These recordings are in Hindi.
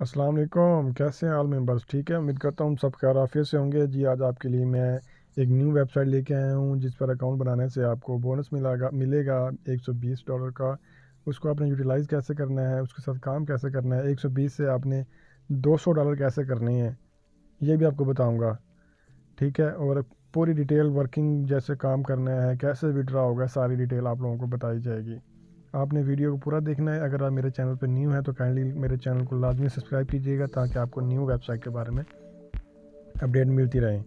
अस्सलाम वालेकुम, कैसे हैं? आल मेंबर्स ठीक है। उम्मीद करता हूँ सब खैर आफियत से होंगे। जी, आज आपके लिए मैं एक न्यू वेबसाइट लेके आया हूँ, जिस पर अकाउंट बनाने से आपको बोनस मिलेगा मिलेगा 120 डॉलर का। उसको आपने यूटिलाइज़ कैसे करना है, उसके साथ काम कैसे करना है 120 से आपने 200 डॉलर कैसे करनी है, ये भी आपको बताऊँगा। ठीक है? और पूरी डिटेल वर्किंग जैसे काम करना है, कैसे विड्रा होगा, सारी डिटेल आप लोगों को बताई जाएगी। आपने वीडियो को पूरा देखना है। अगर आप मेरे चैनल पर न्यू है तो काइंडली मेरे चैनल को लाजमी सब्सक्राइब कीजिएगा ताकि आपको न्यू वेबसाइट के बारे में अपडेट मिलती रहे।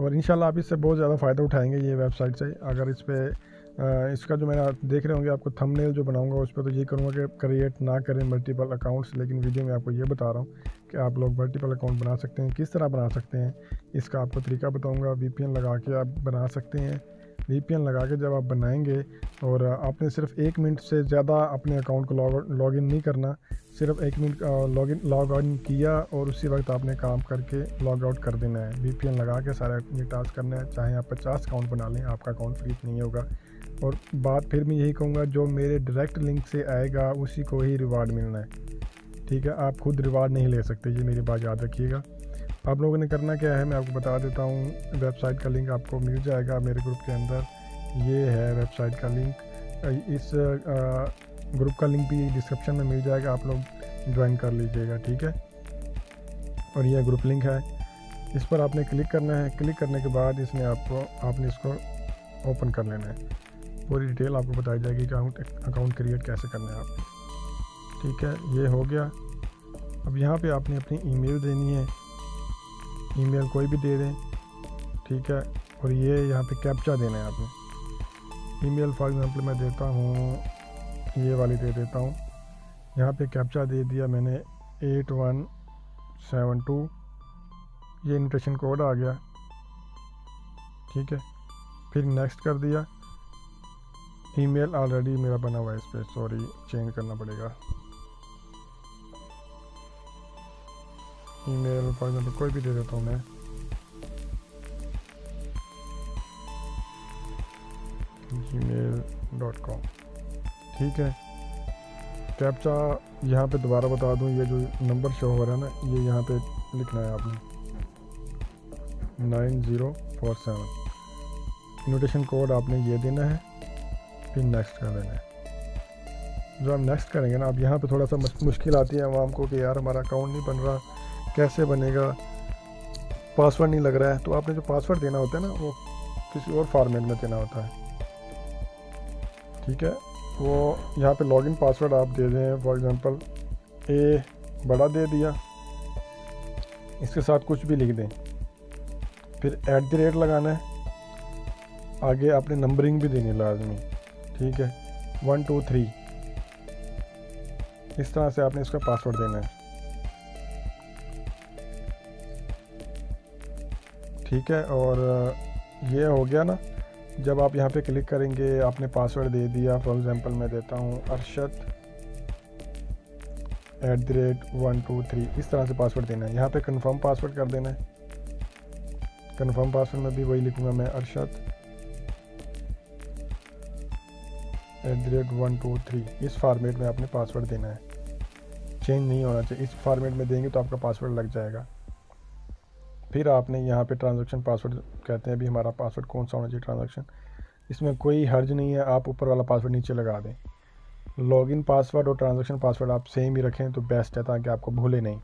और इन आप इससे बहुत ज़्यादा फ़ायदा उठाएँगे ये वेबसाइट से। अगर इस पर इसका जो मैंने देख रहे होंगे, आपको थंबनेल जो बनाऊँगा, उस पर तो ये करूँगा कि क्रिएट ना करें मल्टीपल अकाउंट्स लेकिन वीडियो में आपको ये बता रहा हूँ कि आप लोग मल्टीपल अकाउंट बना सकते हैं, किस तरह बना सकते हैं। इसका आपको तरीका बताऊँगा वी लगा के आप बना सकते हैं। वीपीएन लगा के जब आप बनाएँगे और आपने सिर्फ़ एक मिनट से ज़्यादा अपने अकाउंट को लॉग लॉग इन नहीं करना, सिर्फ़ एक minute log in log in किया और उसी वक्त आपने काम करके लॉग आउट कर देना है। वीपीएन लगा के सारा ये टास्क करना है, चाहे आप पचास अकाउंट बना लें, आपका अकाउंट फ्रीज नहीं होगा। और बात फिर मैं यही कहूँगा, जो मेरे डायरेक्ट लिंक से आएगा, उसी को ही रिवार्ड मिलना है। ठीक है, आप खुद रिवार्ड नहीं ले सकते, ये मेरी बात याद रखिएगा। आप लोगों ने करना क्या है? मैं आपको बता देता हूँ। वेबसाइट का लिंक आपको मिल जाएगा मेरे ग्रुप के अंदर। ये है वेबसाइट का लिंक। इस ग्रुप का लिंक भी डिस्क्रिप्शन में मिल जाएगा। आप लोग ज्वाइन कर लीजिएगा, ठीक है? और यह ग्रुप लिंक है। इस पर आपने क्लिक करना है। क्लिक करने के बाद इसमें आपको, आपने इसको ओपन कर लेना है। पूरी डिटेल आपको बताई जाएगी कि अकाउंट अकाउंट क्रिएट कैसे करना है आपने। ठीक है? ये हो गया। अब यहाँ पे आपने अपनी ईमेल देनी है। ईमेल कोई भी दे दें, ठीक है? और ये यहाँ पे कैप्चा देना है आपने। ईमेल फॉर एग्ज़ाम्पल मैं देता हूँ, ये वाली दे देता हूँ। यहाँ पे कैप्चा दे दिया मैंने एट वन सेवन टू ये इन्विटेशन कोड आ गया, ठीक है? फिर नेक्स्ट कर दिया। ईमेल ऑलरेडी मेरा बना हुआ है इस पर सॉरी चेंज करना पड़ेगा। ईमेल फॉर एग्जांपल कोई भी दे देता हूँ मैं जी डॉट कॉम ठीक है। कैप्चा यहाँ पे दोबारा बता दूँ, ये जो नंबर शो हो रहा है ना, ये यहाँ पे लिखना है आपने। Nine zero four seven invitation code आपने ये देना है, फिर नेक्स्ट कर देना है। जो हम नेक्स्ट करेंगे ना, अब यहाँ पे थोड़ा सा मुश्किल आती है आवाम को कि यार हमारा अकाउंट नहीं बन रहा। कैसे बनेगा? पासवर्ड नहीं लग रहा है तो आपने जो पासवर्ड देना होता है ना, वो किसी और फॉर्मेट में देना होता है। ठीक है? वो यहाँ पे लॉगिन पासवर्ड आप दे दें फॉर एग्ज़ाम्पल ए बड़ा दे दिया। इसके साथ कुछ भी लिख दें। फिर एट द रेट लगाना है। आगे आपने नंबरिंग भी देनी लाजमी। ठीक है? वन टू थ्री इस तरह से आपने इसका पासवर्ड देना है। ठीक है, और ये हो गया ना, जब आप यहाँ पे क्लिक करेंगे, आपने पासवर्ड दे दिया फॉर एग्ज़ाम्पल मैं देता हूँ Arshad at the rate one two three इस तरह से पासवर्ड देना है। यहाँ पे कंफर्म पासवर्ड कर देना है। कंफर्म पासवर्ड में भी वही लिखूँगा मैं, Arshad at the rate one two three इस फॉर्मेट में आपने पासवर्ड देना है। चेंज नहीं होना चाहिए, इस फॉर्मेट में देंगे तो आपका पासवर्ड लग जाएगा। फिर आपने यहाँ पे ट्रांजैक्शन पासवर्ड कहते हैं, अभी हमारा पासवर्ड कौन सा होना चाहिए ट्रांजैक्शन इसमें कोई हर्ज नहीं है, आप ऊपर वाला पासवर्ड नीचे लगा दें। लॉगिन पासवर्ड और ट्रांजैक्शन पासवर्ड आप सेम ही रखें तो बेस्ट है ताकि आपको भूले नहीं।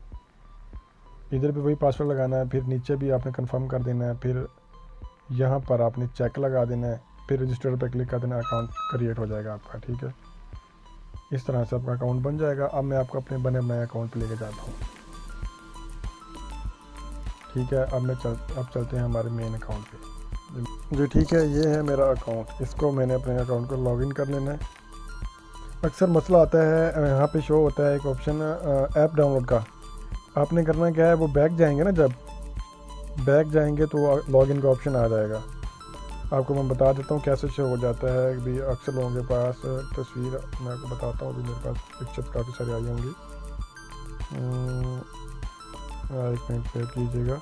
इधर भी वही पासवर्ड लगाना है, फिर नीचे भी आपने कंफर्म कर देना है, फिर यहाँ पर आपने चेक लगा देना है, फिर रजिस्टर पर क्लिक कर देना अकाउंट क्रिएट हो जाएगा आपका, ठीक है? इस तरह से आपका अकाउंट बन जाएगा। अब मैं आपको अपने बने बनाए अकाउंट पर लेके जाता हूँ। ठीक है, अब मैं चल, अब चलते हैं हमारे मेन अकाउंट पे। जी, ठीक है, ये है मेरा अकाउंट इसको मैंने अपने अकाउंट को लॉगिन कर लेना है। अक्सर मसला आता है, यहाँ पे शो होता है एक ऑप्शन ऐप डाउनलोड का। आपने करना क्या है, वो बैक जाएँगे ना जब? बैक जाएँगे तो लॉगिन का ऑप्शन आ जाएगा। आपको मैं बता देता हूँ कैसे शो हो जाता है। भी अक्सर लोगों के पास तस्वीर, मैं आपको बताता हूँ। अभी मेरे पास पिक्चर काफ़ी सारी आई होंगी। एक मिनट कीजिएगा।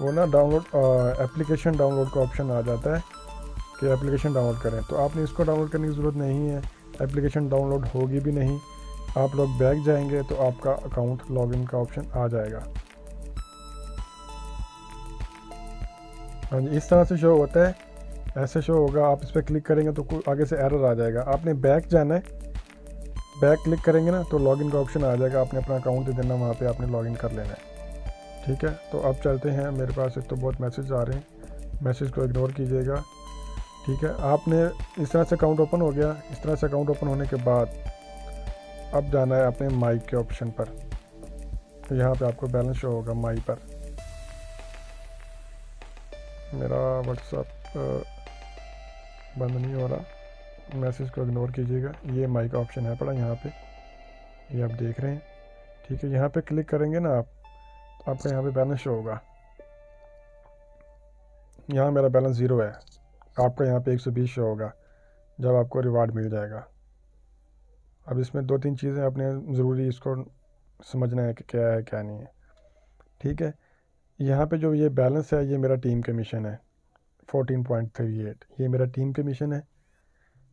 वो ना डाउनलोड एप्लीकेशन डाउनलोड का ऑप्शन आ जाता है कि एप्लीकेशन डाउनलोड करें। तो आपने इसको डाउनलोड करने की ज़रूरत नहीं है। एप्लीकेशन डाउनलोड होगी भी नहीं। आप लोग बैक जाएँगे तो आपका अकाउंट लॉगिन का ऑप्शन आ जाएगा। हाँ जी, इस तरह से शो होता है। ऐसे शो होगा, आप इस पर क्लिक करेंगे तो आगे से एरर आ जाएगा। आपने बैक जाना है बैक क्लिक करेंगे ना तो लॉगिन का ऑप्शन आ जाएगा, आपने अपना अकाउंट दे देना, वहाँ पे आपने लॉगिन कर लेना है। ठीक है? तो अब चलते हैं, मेरे पास एक तो बहुत मैसेज आ रहे हैं, मैसेज को इग्नोर कीजिएगा। ठीक है? आपने इस तरह से अकाउंट ओपन हो गया, इस तरह से अकाउंट ओपन होने के बाद अब जाना है अपने माइक के ऑप्शन पर। तो यहाँ पे आपको बैलेंस शो होगा माई पर। मेरा व्हाट्सअप बंद नहीं हो रहा। मैसेज को इग्नोर कीजिएगा। ये माइक ऑप्शन है पड़ा यहाँ पे। ये आप देख रहे हैं। ठीक है, यहाँ पे क्लिक करेंगे ना आप तो आपका यहाँ पे बैलेंस शो होगा। यहाँ मेरा बैलेंस ज़ीरो है। आपका यहाँ पे 120 शो होगा, जब आपको रिवार्ड मिल जाएगा। अब इसमें दो तीन चीज़ें अपने ज़रूरी इसको समझना है कि क्या है, क्या नहीं है। ठीक है, यहाँ पे जो ये बैलेंस है, ये मेरा टीम कमीशन है। 14.38 ये मेरा टीम कमीशन है।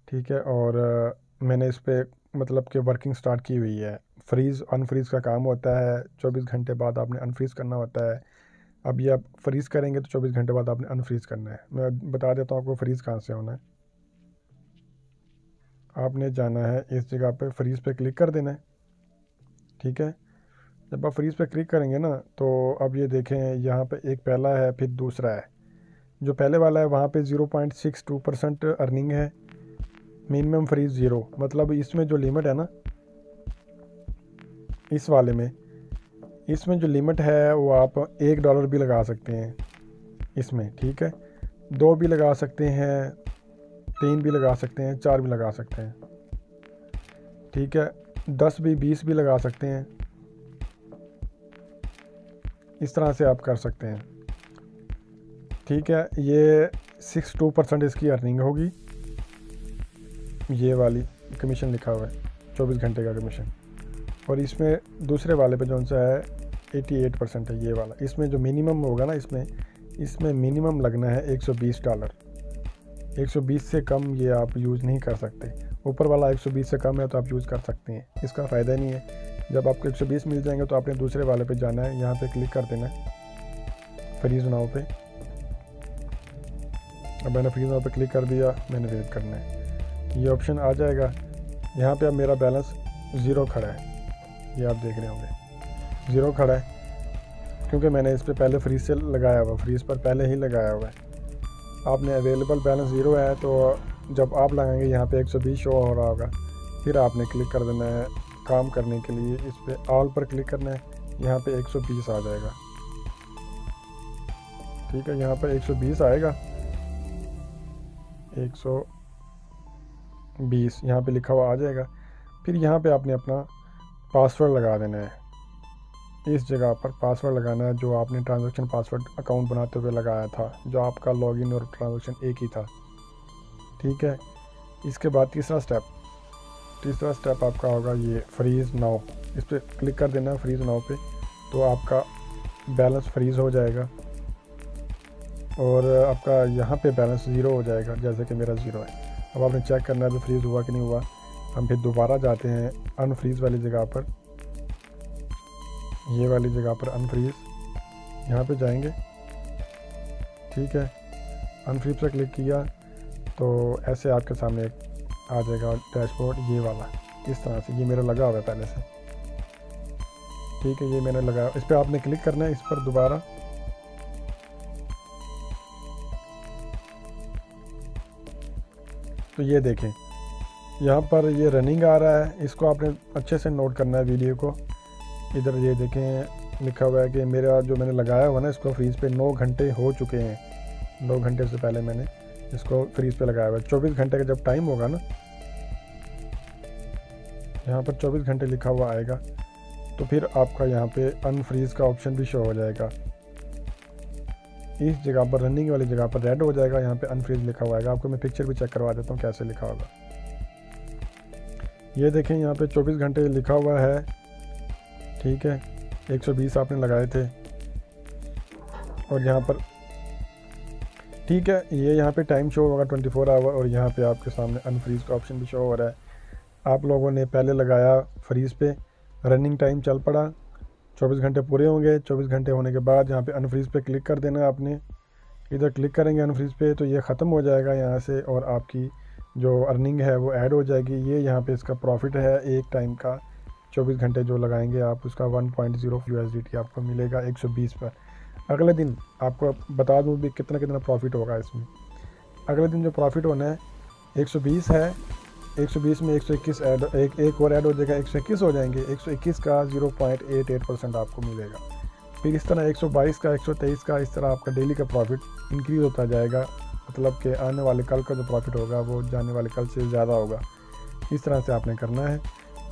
ठीक है, और मैंने इस पर मतलब कि वर्किंग स्टार्ट की हुई है। फ्रीज़ अनफ्रीज़ का काम होता है 24 घंटे बाद आपने अनफ्रीज़ करना होता है। अब ये आप फ्रीज़ करेंगे तो 24 घंटे बाद आपने अनफ्रीज़ करना है। मैं बता देता हूँ आपको फ्रीज़ कहाँ से होना है। आपने जाना है इस जगह पे फ्रीज़ पे क्लिक कर देना है। ठीक है? जब आप फ्रीज़ पे क्लिक करेंगे ना तो अब ये देखें, यहाँ पे एक पहला है, फिर दूसरा है। जो पहले वाला है, वहाँ पे 0.62 परसेंट अर्निंग है। मिनिमम फ्रीज ज़ीरो मतलब इसमें जो लिमिट है ना, इस वाले में, इसमें जो लिमिट है, वो आप एक डॉलर भी लगा सकते हैं इसमें, ठीक है? दो भी लगा सकते हैं, तीन भी लगा सकते हैं, चार भी लगा सकते हैं, ठीक है? दस भी, बीस भी लगा सकते हैं। इस तरह से आप कर सकते हैं, ठीक है? ये सिक्स टू परसेंट इसकी अर्निंग होगी। ये वाली कमीशन लिखा हुआ है, चौबीस घंटे का कमीशन और इसमें दूसरे वाले पे जो सा है 88 परसेंट है, ये वाला। इसमें जो मिनिमम होगा ना, इसमें इसमें मिनिमम लगना है 120 डॉलर 120 से कम ये आप यूज़ नहीं कर सकते। ऊपर वाला 120 से कम है तो आप यूज़ कर सकते हैं। इसका फ़ायदा नहीं है। जब आपको 120 मिल जाएँगे तो आपने दूसरे वाले पे जाना है, यहाँ पे क्लिक कर देना है। फ्रीज नाव पे। अब मैंने फ्रीज नाव पे क्लिक कर दिया, मैंने वेट करना है। ये ऑप्शन आ जाएगा। यहाँ पे अब मेरा बैलेंस ज़ीरो खड़ा है। ये आप देख रहे होंगे। ज़ीरो खड़ा है। क्योंकि मैंने इस पर पहले फ्रीज से लगाया हुआ फ्रीज पर पहले ही लगाया हुआ है। आपने अवेलेबल बैलेंस ज़ीरो है तो जब आप लगाएँगे, यहाँ पे 120 शो हो रहा होगा। फिर आपने क्लिक कर देना है काम करने के लिए। इस पर ऑल पर क्लिक करना है। यहाँ पे 120 आ जाएगा। ठीक है, यहाँ पर 120 आएगा। 120 यहाँ पे लिखा हुआ आ जाएगा। फिर यहाँ पे आपने अपना पासवर्ड लगा देना है। इस जगह पर पासवर्ड लगाना है जो आपने ट्रांजैक्शन पासवर्ड अकाउंट बनाते हुए लगाया था, जो आपका लॉगिन और ट्रांजैक्शन एक ही था। ठीक है? इसके बाद तीसरा स्टेप तीसरा स्टेप आपका होगा ये फ्रीज़ नाउ इस पर क्लिक कर देना फ्रीज़ नाउ पे तो आपका बैलेंस फ्रीज़ हो जाएगा। और आपका यहाँ पे बैलेंस ज़ीरो हो जाएगा, जैसे कि मेरा ज़ीरो है। अब आपने चेक करना है अभी फ्रीज़ हुआ कि नहीं हुआ। हम फिर दोबारा जाते हैं अनफ्रीज़ वाली जगह पर। ये वाली जगह पर अनफ्रीज़ यहाँ पे जाएँगे। ठीक है। अनफ्रीज पर क्लिक किया तो ऐसे आपके सामने एक आ जाएगा डैशबोर्ड ये वाला। इस तरह से, ये मेरा लगा हुआ है पहले से। ठीक है, ये मैंने लगाया इस पर आपने क्लिक करना है, इस पर दोबारा। तो ये देखें। यहाँ पर ये रनिंग आ रहा है। इसको आपने अच्छे से नोट करना है वीडियो को। इधर ये देखें, लिखा हुआ है कि मेरा जो मैंने लगाया हुआ ना, इसको फ्रीज़ पे नौ घंटे हो चुके हैं। नौ घंटे से पहले मैंने इसको फ्रीज़ पे लगाया हुआ है। चौबीस घंटे का जब टाइम होगा ना, यहाँ पर चौबीस घंटे लिखा हुआ आएगा। तो फिर आपका यहाँ पे अनफ्रीज़ का ऑप्शन भी शो हो जाएगा। इस जगह पर, रनिंग वाली जगह पर रेड हो जाएगा, यहाँ पे अनफ्रीज लिखा हुआ है आपको मैं पिक्चर भी चेक करवा देता हूँ, कैसे लिखा होगा। ये देखें, यहाँ पे 24 घंटे लिखा हुआ है। ठीक है 120 आपने लगाए थे। और यहाँ पर, ठीक है, ये यहाँ पे टाइम शो होगा 24 आवर और यहाँ पे आपके सामने अनफ्रीज का ऑप्शन भी शो हो रहा है। आप लोगों ने पहले लगाया फ्रीज़ पे रनिंग टाइम चल पड़ा। 24 घंटे पूरे होंगे। 24 घंटे होने के बाद यहाँ पे अनफ्रीज़ पे क्लिक कर देना आपने। इधर क्लिक करेंगे अनफ्रीज़ पे तो ये ख़त्म हो जाएगा यहाँ से और आपकी जो अर्निंग है वो ऐड हो जाएगी। ये यहाँ पे इसका प्रॉफिट है एक टाइम का। 24 घंटे जो लगाएँगे आप, उसका 1.0 पॉइंट आपको मिलेगा 120 पर। अगले दिन आपको बता दूँ भी कितना कितना प्रॉफिट होगा इसमें। अगले दिन जो प्रॉफिट होना है 120 है। 120 में 121 ऐड, एक एक और ऐड हो जाएगा 121 हो जाएँगे। 121 का 0.88 परसेंट आपको मिलेगा। फिर इस तरह 122 का 123 का, इस तरह आपका डेली का प्रॉफिट इंक्रीज़ होता जाएगा। मतलब कि आने वाले कल का जो प्रॉफिट होगा, वो जाने वाले कल से ज़्यादा होगा। इस तरह से आपने करना है।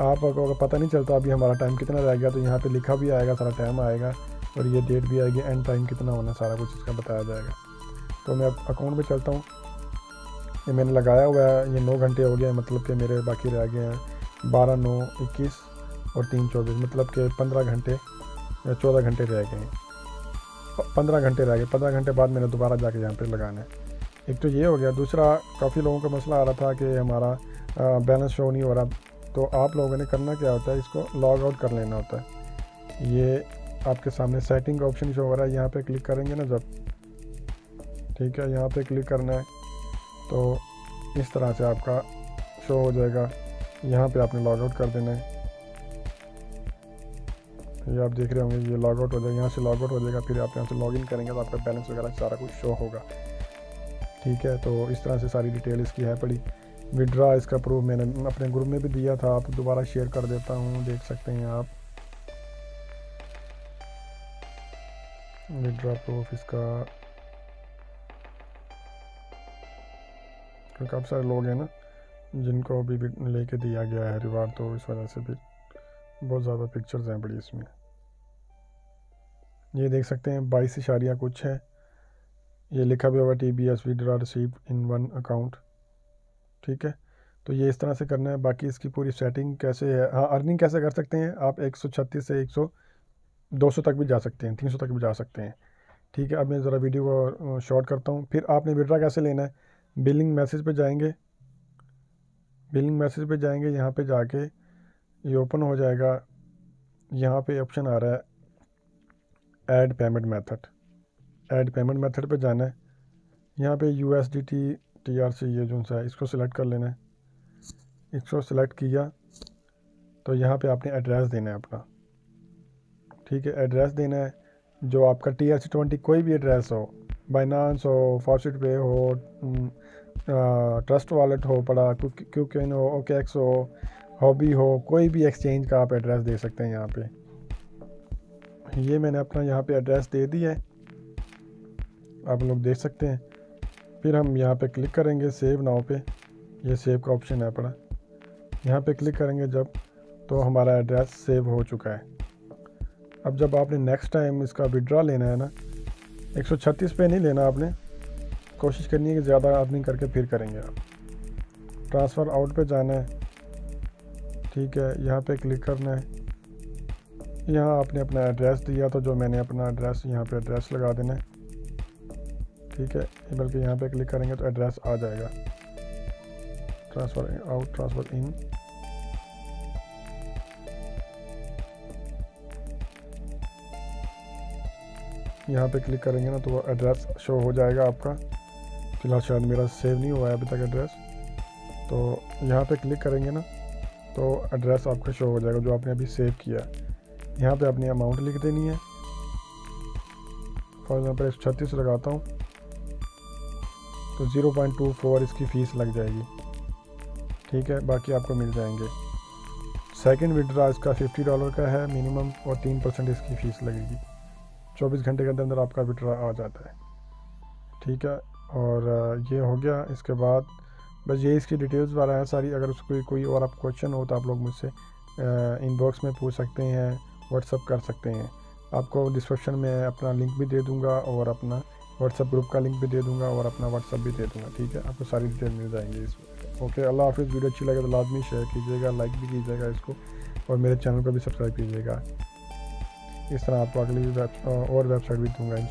आप अगर पता नहीं चलता अभी हमारा टाइम कितना रह गया तो यहाँ पे लिखा भी आएगा, सारा टाइम आएगा, और ये डेट भी आएगी एंड टाइम कितना होना, सारा कुछ इसका बताया जाएगा। तो मैं अकाउंट में चलता हूँ। ये मैंने लगाया हुआ है, ये नौ घंटे हो गए मतलब कि मेरे बाकी रह गए हैं। बारह, नौ, इक्कीस और तीन, चौबीस मतलब कि पंद्रह घंटे, चौदह घंटे रह गए हैं। पंद्रह घंटे रह गए, पंद्रह घंटे बाद मैंने दोबारा जाके यहाँ पर लगाना है। एक तो ये हो गया, दूसरा काफ़ी लोगों का मसला आ रहा था कि हमारा बैलेंस शो नहीं हो रहा। तो आप लोगों ने करना क्या होता है, इसको लॉग आउट कर लेना होता है। ये आपके सामने सेटिंग का ऑप्शन शो हो रहा है, यहाँ पे क्लिक करेंगे ना जब। ठीक है, यहाँ पे क्लिक करना है। तो इस तरह से आपका शो हो जाएगा। यहाँ पे आपने लॉग आउट कर देना है। ये आप देख रहे होंगे, ये लॉग आउट हो जाएगा, यहाँ से लॉग आउट हो जाएगा, फिर आप यहाँ से लॉग इन करेंगे तो आपका बैलेंस वगैरह सारा कुछ शो होगा। ठीक है तो इस तरह से सारी डिटेल इसकी है पड़ी। विड्रा इसका प्रूफ मैंने अपने ग्रुप में भी दिया था, आप दोबारा शेयर कर देता हूँ, देख सकते हैं आप। विड्रा प्रूफ इसका क्योंकि काफ़ी सारे लोग हैं ना, जिनको अभी भी लेके दिया गया है रिवार्ड तो इस वजह से भी बहुत ज़्यादा पिक्चर्स हैं बड़ी इसमें। ये देख सकते हैं, बाईस इशारिया कुछ है। ये लिखा भी हुआ T B S withdraw receive in one account ठीक है? तो ये इस तरह से करना है, बाकी इसकी पूरी सेटिंग कैसे है? हाँ अर्निंग कैसे कर सकते हैं? आप 136 से 100 200 तक भी जा सकते हैं 300 तक भी जा सकते हैं। ठीक है, अब मैं ज़रा वीडियो को शॉर्ट करता हूँ, फिर आपने विड्रा कैसे लेना है? बिलिंग मैसेज पे जाएँगे। बिलिंग मैसेज पे जाएँगे, यहाँ पे जाके ये ओपन हो जाएगा। यहाँ पे ऑप्शन आ रहा है add payment method add payment method पे जाना है। यहाँ पे U S D T T R C ये जो सा है, इसको सिलेक्ट कर लेना है। इसको सिलेक्ट किया तो यहाँ पे आपने एड्रेस देना है अपना। ठीक है एड्रेस देना है। जो आपका टी आर सी ट्वेंटी कोई भी एड्रेस हो बाइनांस हो फॉसिट पे हो ट्रस्ट वॉलेट हो पड़ा क्यू कैन हो ओके एक्स हो हॉबी हो, कोई भी एक्सचेंज का आप एड्रेस दे सकते हैं यहाँ पे। ये मैंने अपना यहाँ पे एड्रेस दे दिया है। आप लोग देख सकते हैं। फिर हम यहाँ पे क्लिक करेंगे सेव नाव पे। ये सेव का ऑप्शन है पड़ा। यहाँ पे क्लिक करेंगे जब तो हमारा एड्रेस सेव हो चुका है। अब जब आपने नेक्स्ट टाइम इसका विड्रा लेना है ना 136 पे नहीं लेना आपने। कोशिश करनी है कि ज़्यादा अर्निंग करके फिर करेंगे आप। ट्रांसफ़र आउट पे जाना है। ठीक है, यहाँ पे क्लिक करना है। यहाँ आपने अपना एड्रेस दिया तो जो मैंने अपना एड्रेस, यहाँ पे एड्रेस लगा देना है। ठीक है, बल्कि यहाँ पे क्लिक करेंगे तो एड्रेस आ जाएगा। Transfer out, transfer in. यहाँ पे क्लिक करेंगे ना तो वो एड्रेस शो हो जाएगा आपका। फ़िलहाल शायद मेरा सेव नहीं हुआ है अभी तक एड्रेस तो यहाँ पे क्लिक करेंगे ना तो एड्रेस आपका शो हो जाएगा जो आपने अभी सेव किया है। यहाँ पे अपनी अमाउंट लिख देनी है। फॉर एग्ज़ाम्पल एक छत्तीस लगाता हूँ तो ज़ीरो पॉइंट टू फोर इसकी फ़ीस लग जाएगी। ठीक है, बाकी आपको मिल जाएँगे। सेकंड विड्रा इसका फिफ्टी डॉलर का है मिनिमम और तीन परसेंट इसकी फ़ीस लगेगी। चौबीस घंटे के अंदर अंदर आपका विड्रा आ जाता है। ठीक है और ये हो गया। इसके बाद बस ये इसकी डिटेल्स वाला हैं सारी। अगर उसको कोई और आप क्वेश्चन हो तो आप लोग मुझसे इनबॉक्स में पूछ सकते हैं व्हाट्सअप कर सकते हैं। आपको डिस्क्रिप्शन में अपना लिंक भी दे दूँगा और अपना व्हाट्सअप ग्रुप का लिंक भी दे दूँगा और अपना व्हाट्सअप भी दे दूँगा, ठीक है? आपको सारी डिटेल मिल जाएँगी इसमें ओके अल्लाह हाफिज़। वीडियो अच्छी लगे तो लाजमी शेयर कीजिएगा लाइक भी कीजिएगा इसको और मेरे चैनल को भी सब्सक्राइब कीजिएगा। इस तरह आपको अगली और वेबसाइट भी दूँगा इन